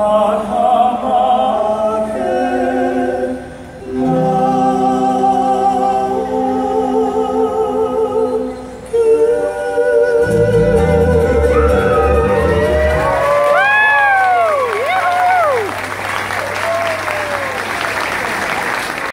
God.